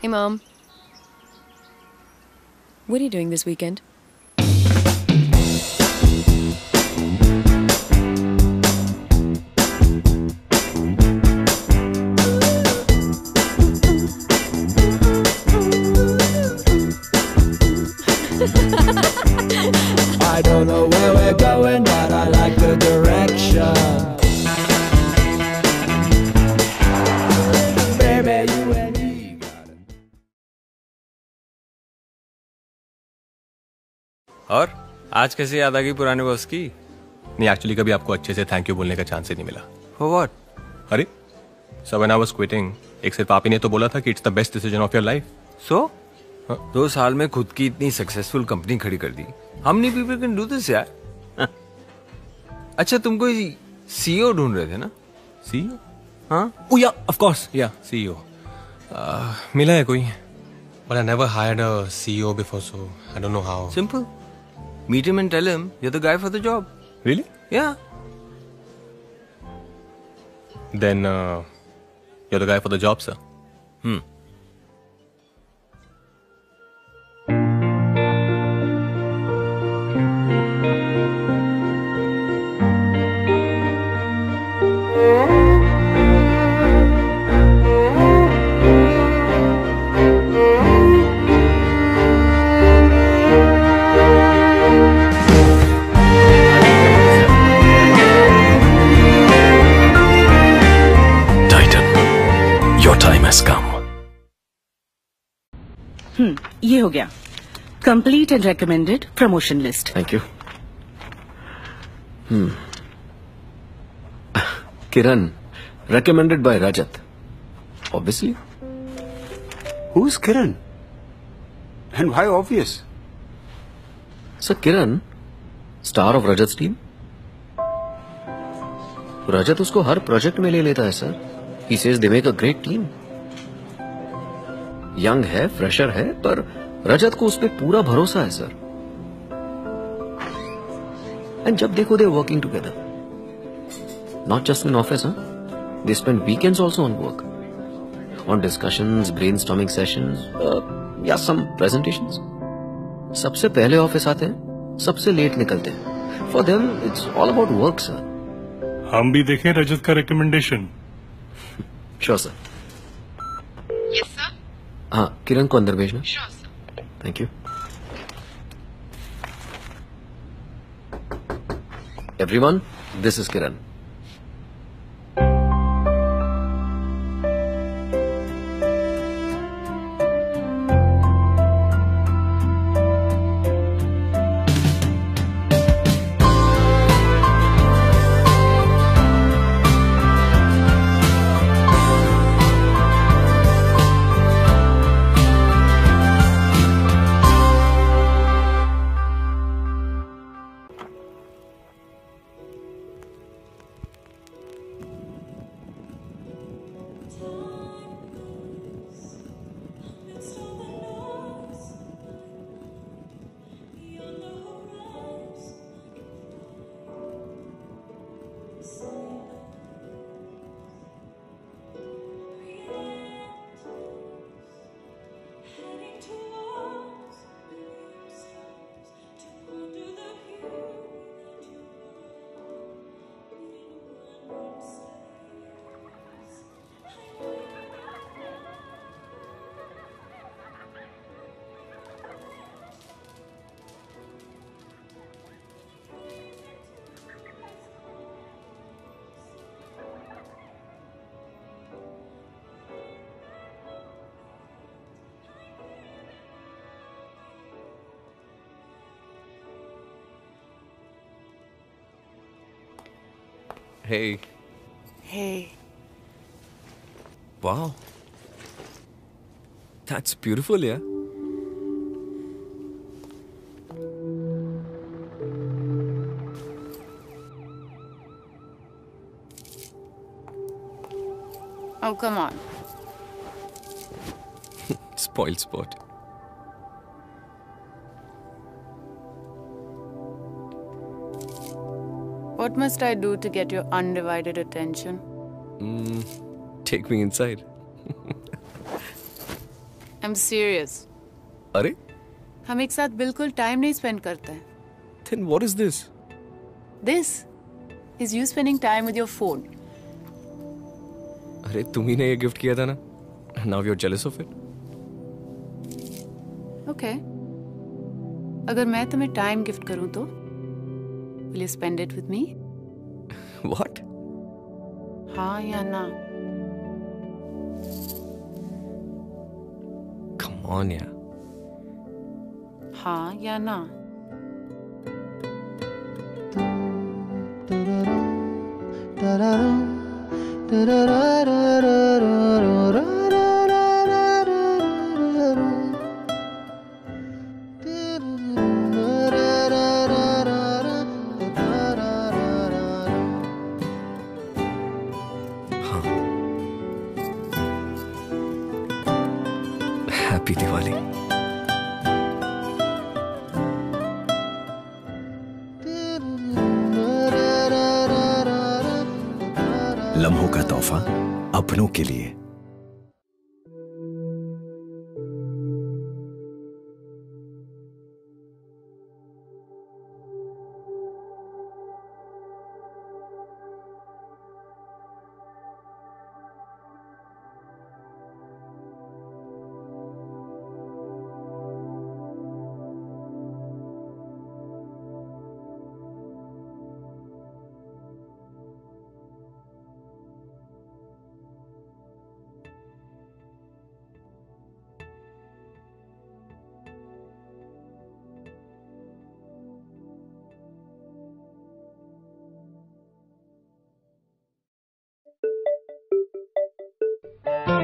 Hey, Mom. What are you doing this weekend? I don't know where we're going, but I like the direction. Baby, you and me. got it. और? आज कैसे याद आ गई पुराने boss की? नहीं actually कभी आपको अच्छे से थैंक यू बोलने का चांस ही नहीं मिला। फॉर व्हाट अरे so when I was quitting एक सिर्फ़ आप ही ने तो बोला था कि it's the best decision of your life so दो साल में खुद की इतनी सक्सेसफुल कंपनी खड़ी कर दी। हम नहीं पीपल कैन डू दिस यार। अच्छा तुम कोई सीईओ ढूंढ रहे थे ना? सीईओ हाँ? ओ या ऑफ़ कोर्स या सीईओ मिला है कोई? But I never hired a CEO before so I don't know how simple meet him and tell him you the guy for the job really yeah then you are the guy for the job sir hmm complete and recommended promotion list Thank you. Hmm. Kiran, recommended by Rajat. Obviously. Who's Kiran? And why obvious? So Kiran, star of Rajat's team. Rajat उसको हर project में ले लेता है sir he says they make a great team young है fresher है पर रजत को उस पर पूरा भरोसा है सर। एंड जब देखो they working together not just in office they spend weekends also on work on discussions brainstorming sessions या सम प्रेजेंटेशंस सबसे पहले ऑफ़िस आते हैं सबसे लेट निकलते हैं। For them it's all about work sir हम भी देखें रजत का रिकमेंडेशन श्योर सर हाँ किरण को अंदर भेजना। Thank you. Everyone, this is Kiran. Hey. Hey. Wow. That's beautiful, yeah. Oh, come on. Spoiled sport. What must I do to get your undivided attention? Mm, take me inside. I'm serious. अरे हम एक साथ बिल्कुल time नहीं spend करते हैं then what is this? This is you spending time with your phone. अरे तुम ही ने ये गिफ्ट किया था ना you are jealous of it Okay. अगर मैं तुम्हें टाइम गिफ्ट करूँ तो Will you spend it with me? What? Hi, Anna. Come on, yeah. Ha, yeah, nah. da da da da da लम्हों का तोहफा अपनों के लिए।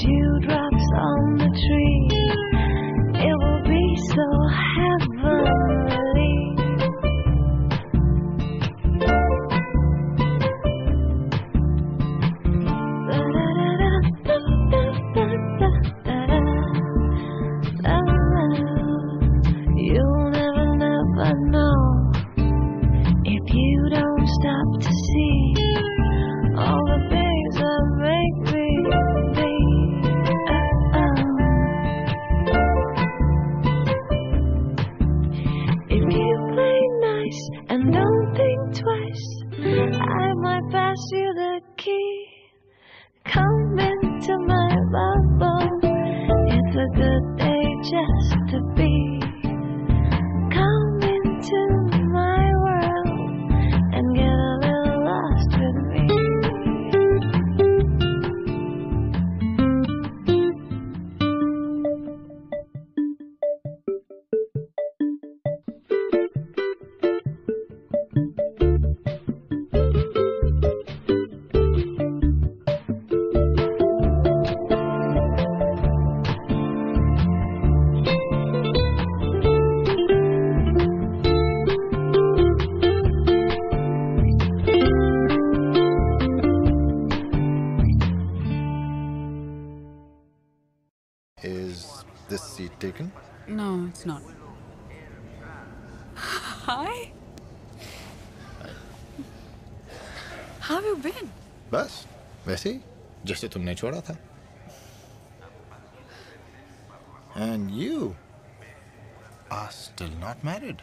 dewdrops on the tree. Hi. How have you been? बस वैसे ही जैसे तुमने छोड़ा था And you are still not married.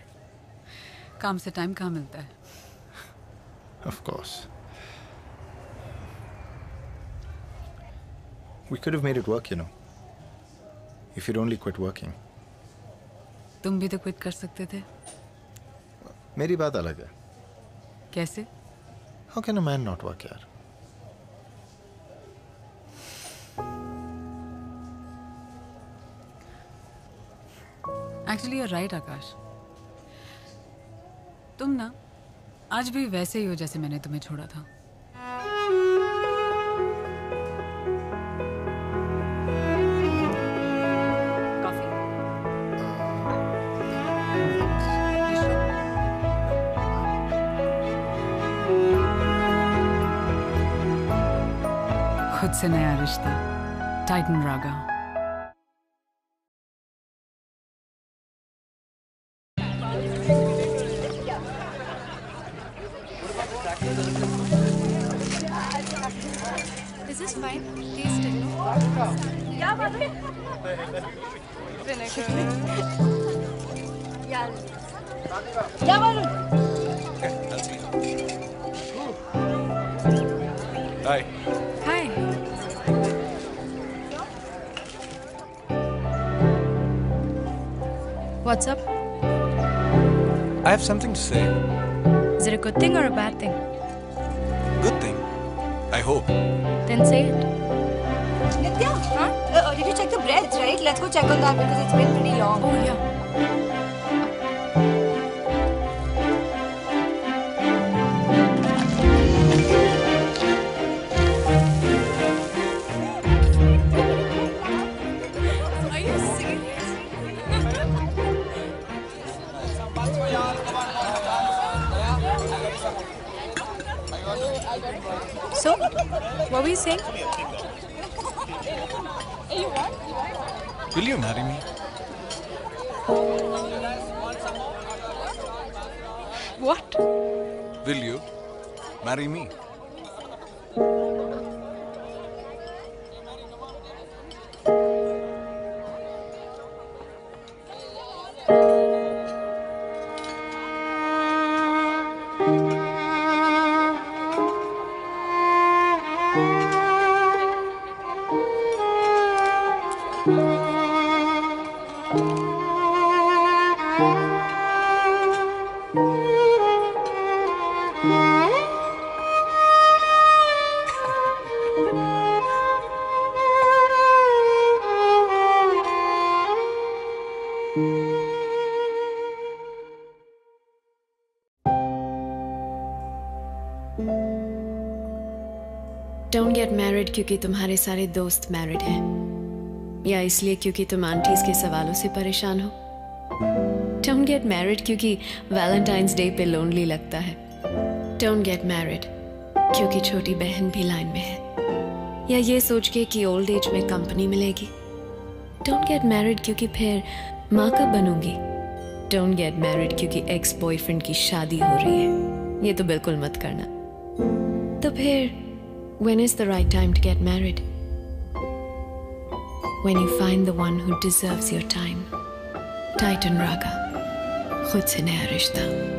काम से टाइम कहाँ मिलता है Of course. We could have made it work, you know. If you'd only quit working. तुम भी तो क्विट कर सकते थे मेरी बात अलग है। कैसे? How can a man not work यार? एक्चुअली यूर राइट आकाश तुम ना आज भी वैसे ही हो जैसे मैंने तुम्हें छोड़ा था। Kurzene Richter, Titan Raga. Hi. What's up? I have something to say. Is it a good thing or a bad thing? Good thing. I hope. Then say it. Nitya, huh? Uh, did you check the breads, right? Let's go check on that because it's been pretty long. Oh, yeah. Get married क्योंकि तुम्हारे सारे दोस्त married हैं। या इसलिए क्योंकि तुम aunties के सवालों से परेशान हो। डोंट गेट मैरिड क्योंकि वैलेंटाइंस डे पे लोनली लगता है। डोंट गेट मैरिड क्योंकि छोटी बहन भी लाइन में है। या ये सोच के कि ओल्ड एज में कंपनी मिलेगी। डोंट गेट मैरिड क्योंकि फिर माँ कब बनूँगी। डोंट गेट मैरिड क्योंकि एक्स बॉयफ्रेंड की शादी हो रही है। ये तो बिल्कुल मत करना। तो फिर When is the right time to get married? When you find the one who deserves your time. Titan Raga. Khud se naya rishta.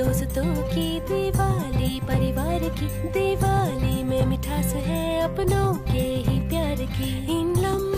दोस्तों की दिवाली, परिवार की दिवाली में मिठास है अपनों के ही प्यार की। इन लम्हों